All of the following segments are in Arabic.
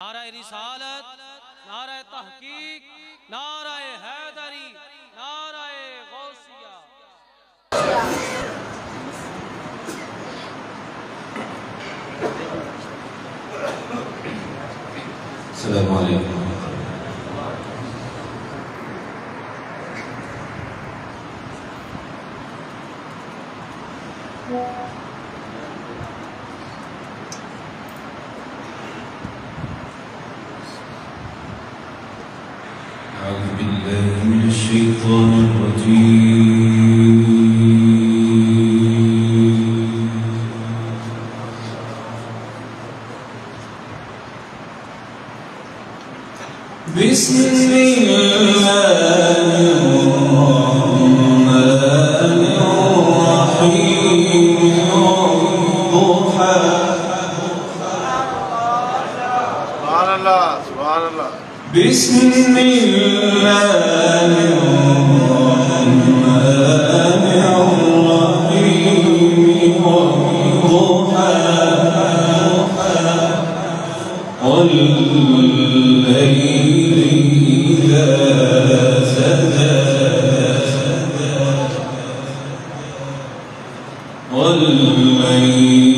नारा रिसालत नाराय तहकीक नाराय हैदरी नाराय गौसिया। السلام عليكم الرحيم. بسم الله الرحمن الرحيم. والضحى والليل إذا سجى. والليل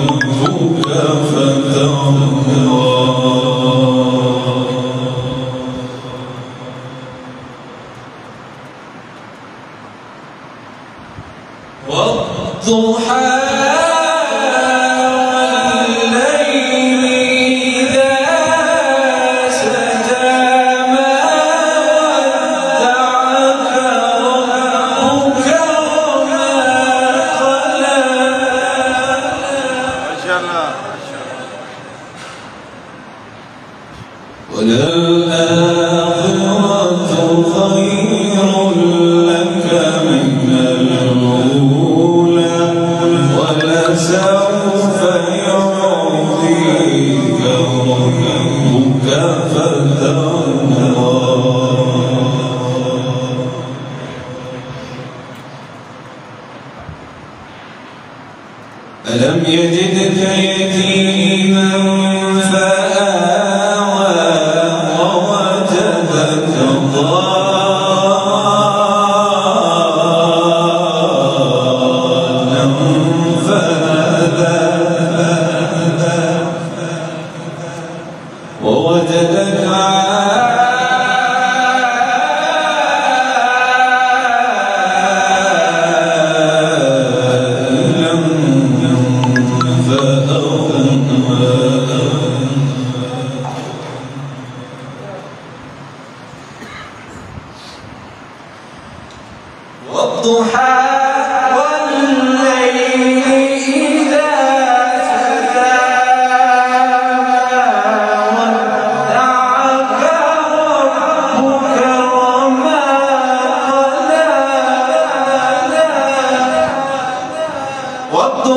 我总还 ووجدك عائلا والضحى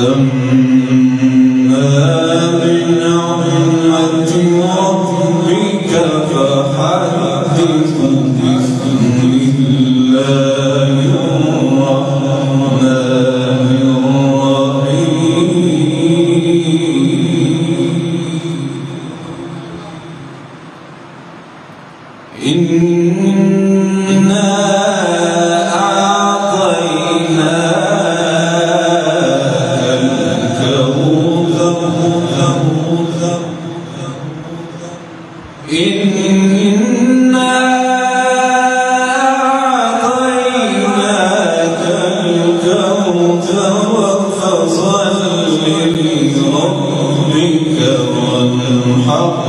أما